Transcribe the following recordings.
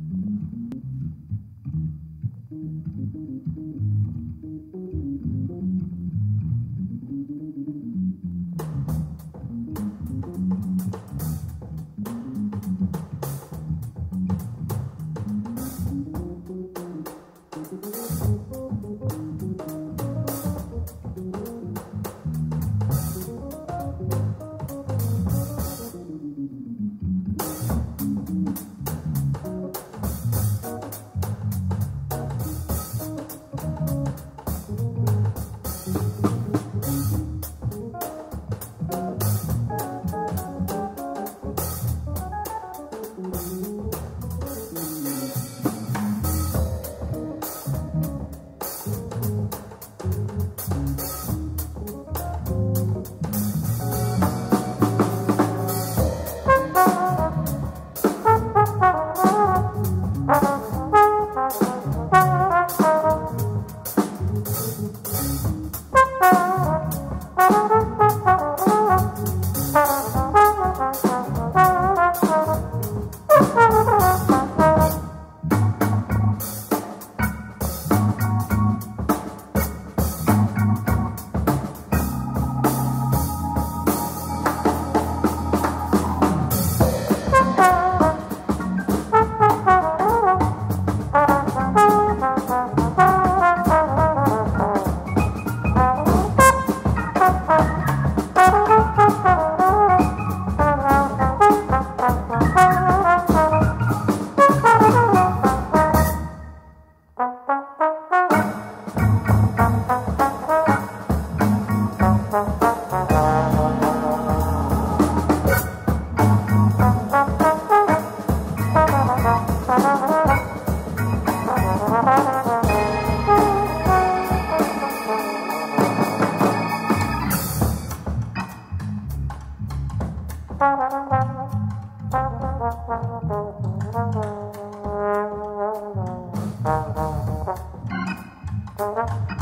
Thank you. Música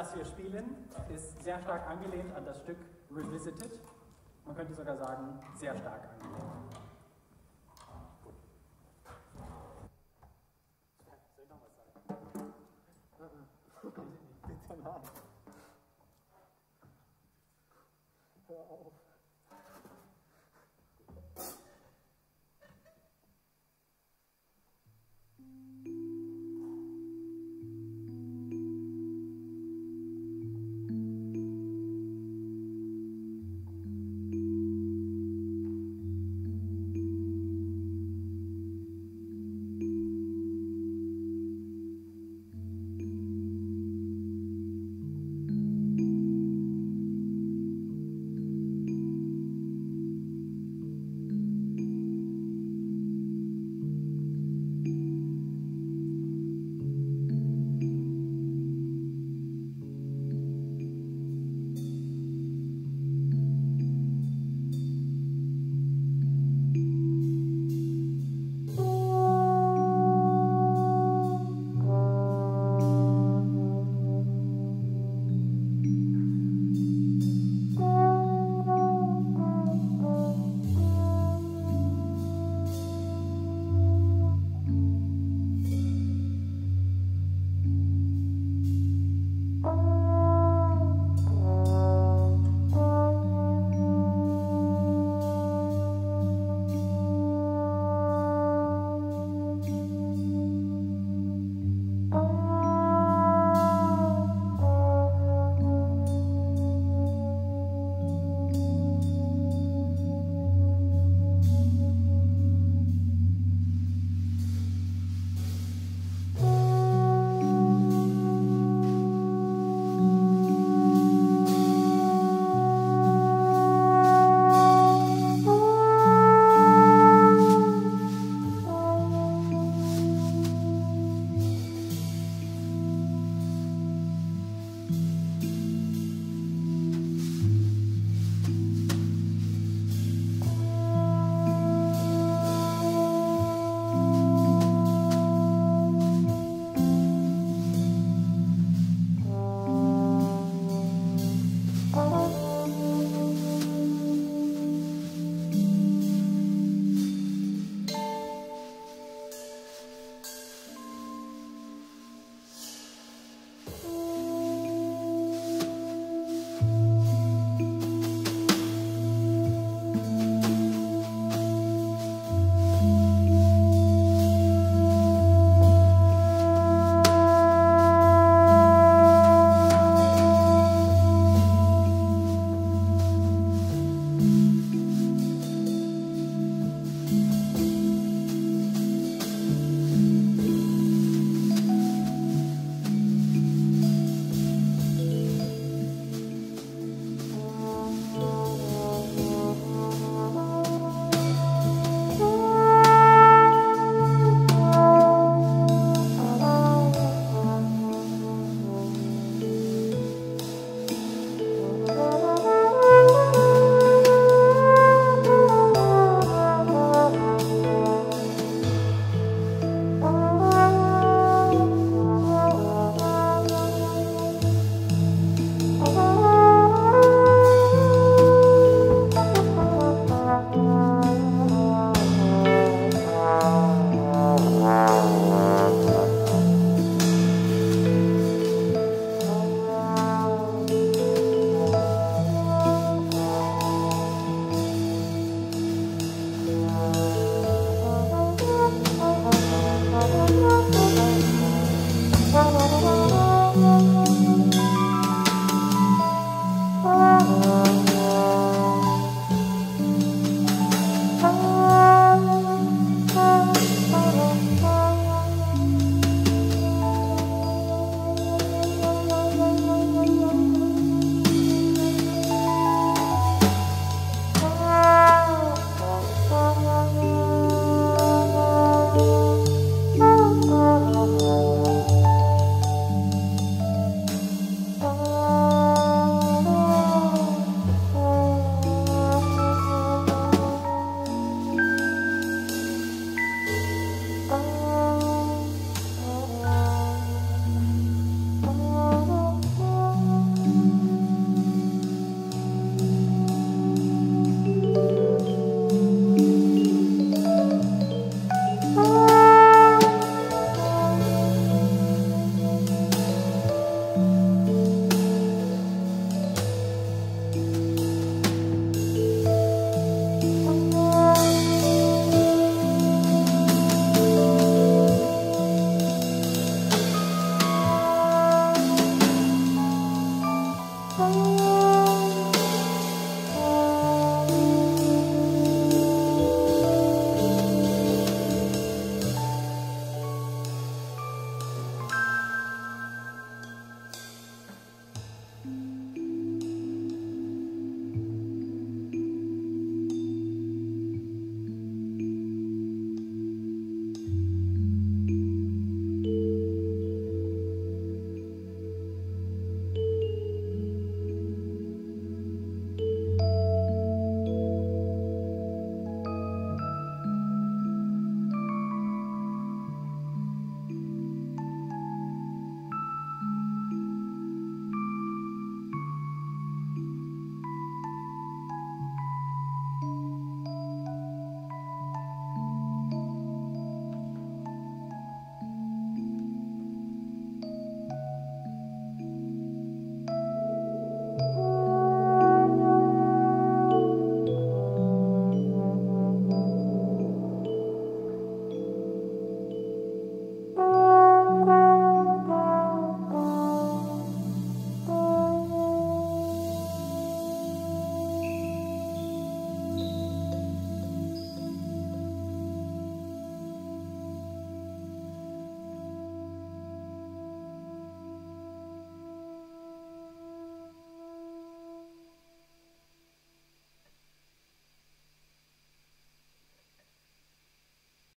das wir spielen, ist sehr stark angelehnt an das Stück Revisited. Man könnte sogar sagen, sehr stark angelehnt. Soll ich noch was sagen? Bitte nein.